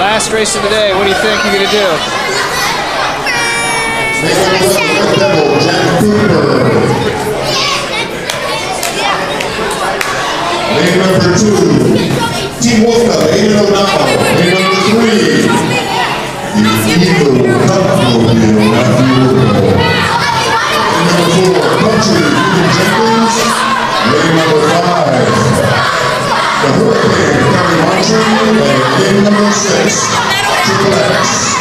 Last race of the day. What do you think you're going to do? Lane number two, Team Wolfka, Aiden O'Donnell. Lane number three, the Eagle Cupmobile, Matthew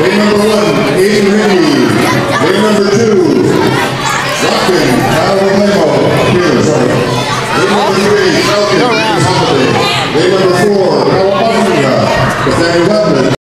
Lane number one, Aiden Rennie. Lane number two, Rockin, Kyle Lemo. Here, sorry. Lane number three, Falcon. Lane number four, Cowabunga, Nathaniel